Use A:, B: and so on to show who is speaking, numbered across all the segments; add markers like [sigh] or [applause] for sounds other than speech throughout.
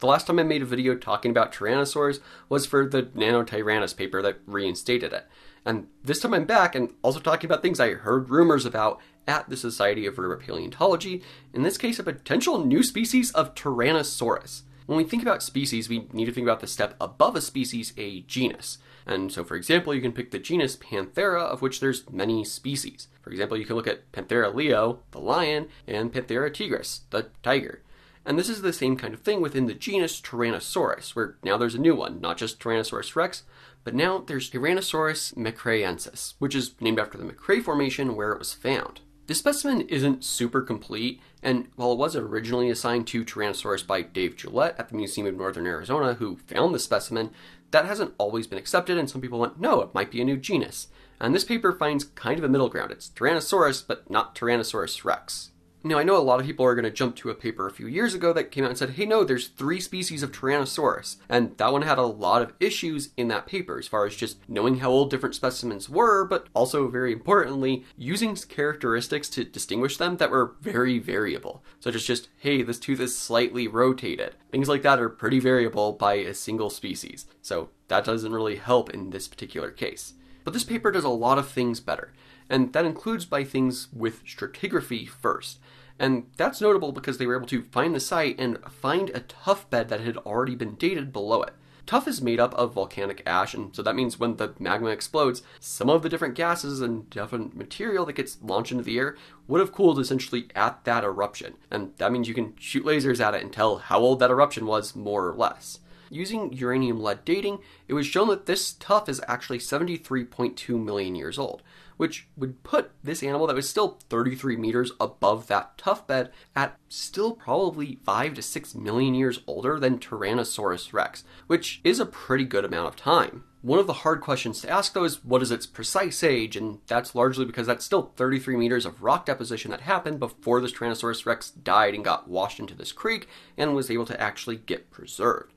A: The last time I made a video talking about tyrannosaurs was for the Nanotyrannus paper that reinstated it. And this time I'm back and also talking about things I heard rumors about at the Society of Vertebrate Paleontology, in this case, a potential new species of Tyrannosaurus. When we think about species, we need to think about the step above a species, a genus. And so, for example, you can pick the genus Panthera, of which there's many species. For example, you can look at Panthera leo, the lion, and Panthera tigris, the tiger. And this is the same kind of thing within the genus Tyrannosaurus, where now there's a new one, not just Tyrannosaurus rex, but now there's Tyrannosaurus mcraeensis, which is named after the McRae Formation where it was found. This specimen isn't super complete, and while it was originally assigned to Tyrannosaurus by Dave Gillette at the Museum of Northern Arizona, who found the specimen, that hasn't always been accepted, and some people went, no, it might be a new genus. And this paper finds kind of a middle ground. It's Tyrannosaurus, but not Tyrannosaurus rex. Now, I know a lot of people are going to jump to a paper a few years ago that came out and said, hey, no, there's three species of Tyrannosaurus. And that one had a lot of issues in that paper as far as just knowing how old different specimens were, but also, very importantly, using characteristics to distinguish them that were very variable. Such as just, hey, this tooth is slightly rotated. Things like that are pretty variable by a single species. So that doesn't really help in this particular case. But this paper does a lot of things better and that includes by things with stratigraphy first. And that's notable because they were able to find the site and find a tuff bed that had already been dated below it. Tuff is made up of volcanic ash, and so that means when the magma explodes, some of the different gases and different material that gets launched into the air would have cooled essentially at that eruption. And that means you can shoot lasers at it and tell how old that eruption was, more or less. Using uranium lead dating, it was shown that this tuff is actually 73.2 million years old which would put this animal that was still 33 meters above that tuff bed at still probably 5 to 6 million years older than Tyrannosaurus rex, which is a pretty good amount of time. One of the hard questions to ask though is what is its precise age, and that's largely because that's still 33 meters of rock deposition that happened before this Tyrannosaurus rex died and got washed into this creek and was able to actually get preserved.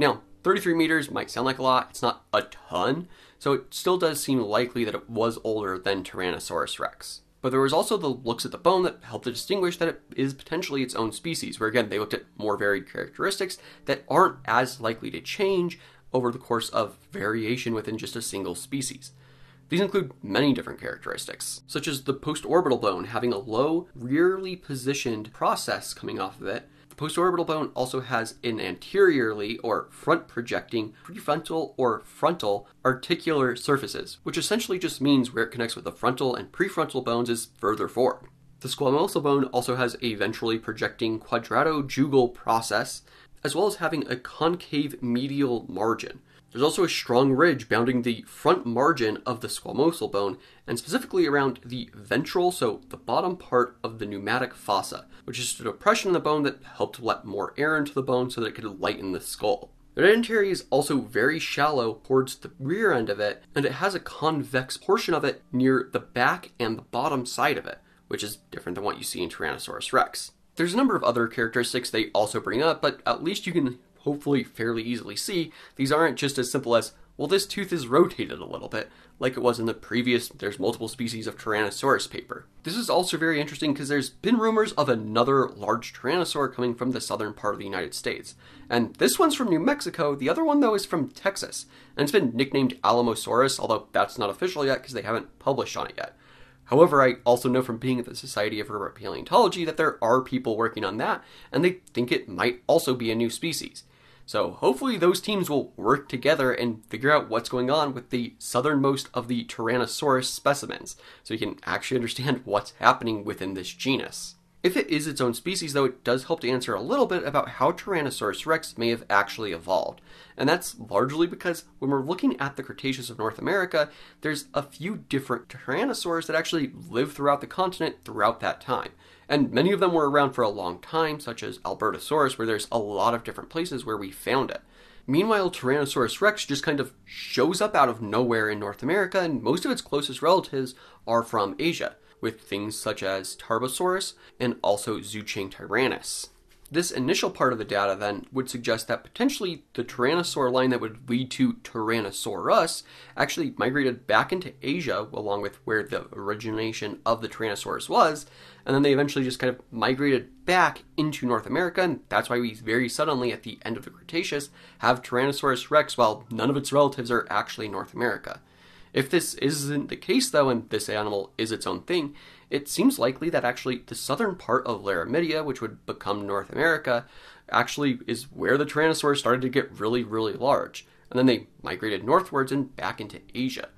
A: Now, 33 meters might sound like a lot, it's not a ton, so it still does seem likely that it was older than Tyrannosaurus rex. But there was also the looks at the bone that helped to distinguish that it is potentially its own species, where again they looked at more varied characteristics that aren't as likely to change over the course of variation within just a single species. These include many different characteristics, such as the postorbital bone having a low, rearly positioned process coming off of it, Postorbital bone also has an anteriorly or front projecting prefrontal or frontal articular surfaces, which essentially just means where it connects with the frontal and prefrontal bones is further forward. The squamosal bone also has a ventrally projecting quadratojugal process, as well as having a concave medial margin, there's also a strong ridge bounding the front margin of the squamosal bone, and specifically around the ventral, so the bottom part of the pneumatic fossa, which is a depression in the bone that helped let more air into the bone so that it could lighten the skull. The dentary is also very shallow towards the rear end of it, and it has a convex portion of it near the back and the bottom side of it, which is different than what you see in Tyrannosaurus rex. There's a number of other characteristics they also bring up, but at least you can hopefully fairly easily see, these aren't just as simple as, well, this tooth is rotated a little bit, like it was in the previous There's Multiple Species of Tyrannosaurus paper. This is also very interesting because there's been rumors of another large tyrannosaur coming from the southern part of the United States. And this one's from New Mexico, the other one, though, is from Texas. And it's been nicknamed Alamotyrannus, although that's not official yet because they haven't published on it yet. However, I also know from being at the Society of Paleontology that there are people working on that, and they think it might also be a new species. So hopefully those teams will work together and figure out what's going on with the southernmost of the Tyrannosaurus specimens, so you can actually [laughs] understand what's happening within this genus. If it is its own species, though, it does help to answer a little bit about how Tyrannosaurus rex may have actually evolved. And that's largely because when we're looking at the Cretaceous of North America, there's a few different tyrannosaurs that actually lived throughout the continent throughout that time. And many of them were around for a long time, such as Albertosaurus, where there's a lot of different places where we found it. Meanwhile, Tyrannosaurus rex just kind of shows up out of nowhere in North America, and most of its closest relatives are from Asia with things such as Tarbosaurus and also Zhuchengtyrannus. This initial part of the data then would suggest that potentially the Tyrannosaur line that would lead to Tyrannosaurus actually migrated back into Asia along with where the origination of the Tyrannosaurus was, and then they eventually just kind of migrated back into North America, and that's why we very suddenly, at the end of the Cretaceous, have Tyrannosaurus rex while none of its relatives are actually North America. If this isn't the case, though, and this animal is its own thing, it seems likely that actually the southern part of Laramidia, which would become North America, actually is where the Tyrannosaurs started to get really, really large. And then they migrated northwards and back into Asia.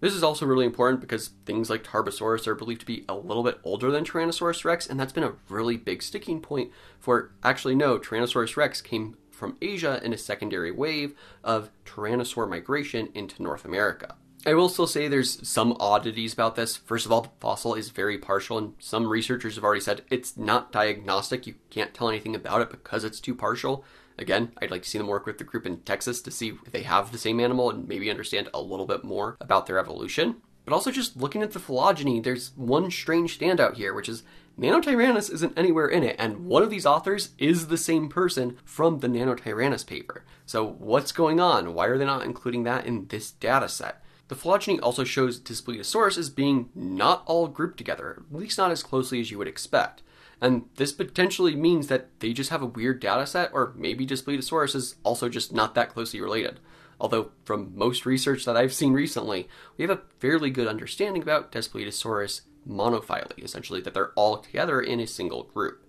A: This is also really important because things like Tarbosaurus are believed to be a little bit older than Tyrannosaurus rex, and that's been a really big sticking point for actually, no, Tyrannosaurus rex came from Asia in a secondary wave of Tyrannosaur migration into North America. I will still say there's some oddities about this. First of all, the fossil is very partial, and some researchers have already said it's not diagnostic. You can't tell anything about it because it's too partial. Again, I'd like to see them work with the group in Texas to see if they have the same animal and maybe understand a little bit more about their evolution. But also, just looking at the phylogeny, there's one strange standout here, which is Nanotyrannus isn't anywhere in it, and one of these authors is the same person from the Nanotyrannus paper. So, what's going on? Why are they not including that in this data set? The phylogeny also shows Daspletosaurus as being not all grouped together, at least not as closely as you would expect. And this potentially means that they just have a weird data set, or maybe Daspletosaurus is also just not that closely related. Although, from most research that I've seen recently, we have a fairly good understanding about Daspletosaurus monophyly, essentially that they're all together in a single group.